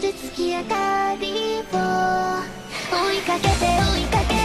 月明かりを追いかけて追いかけて